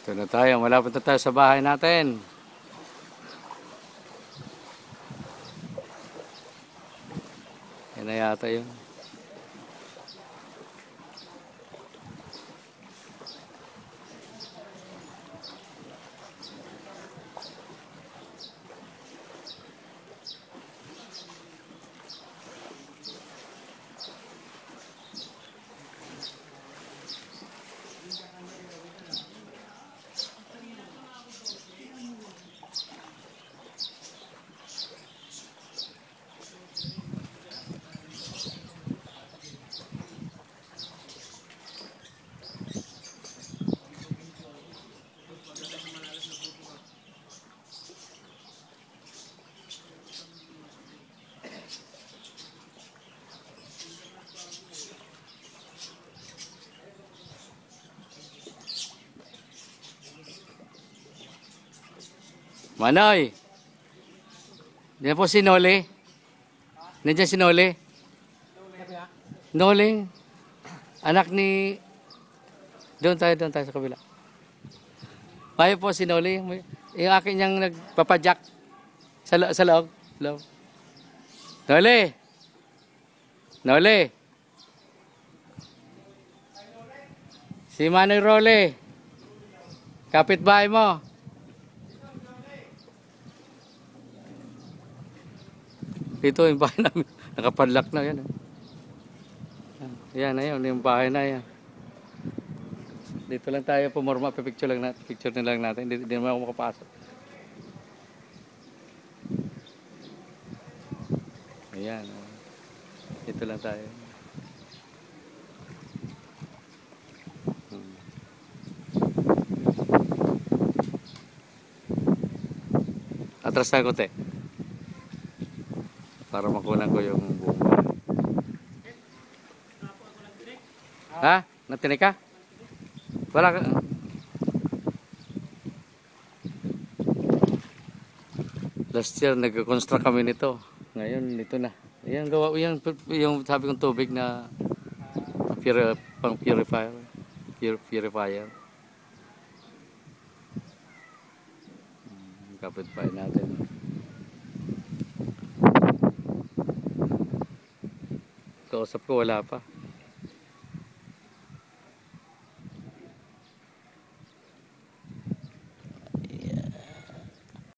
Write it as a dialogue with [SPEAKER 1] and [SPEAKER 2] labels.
[SPEAKER 1] Ito na tayo. Malapit na tayo sa bahay natin. Yan na yata yun. Manoy! Yan po si Noli. Nandiyan si Noli. Noli. Anak ni... Doon tayo, doon tayo sa kabila. Kaya po si Noli. Yung akin niyang nagpapadyak sa, lo- sa loob. loob. Noli! Noli! Si Manoy Role. Kapitbahay mo. Dito yung bahay namin. Nakapadlock na yan. eh. Yan na yun, yung bahay na yan. Dito lang tayo pumorma, picture lang natin, picture na lang natin. Hindi, hindi naman ako makapasok. Ayan. oh. Dito lang tayo. Atras tayo konti. Para makunan ko yung buong bahay. Ha? Natinig ka? Wala ka? Last year, nag-construct kami nito. Ngayon, ito na. Yan, gawa, yung, yung sabi kong tubig na puri, pang purifier. Pur, purifier. Hmm, Kapit-bahay natin. Kausap ko, wala pa.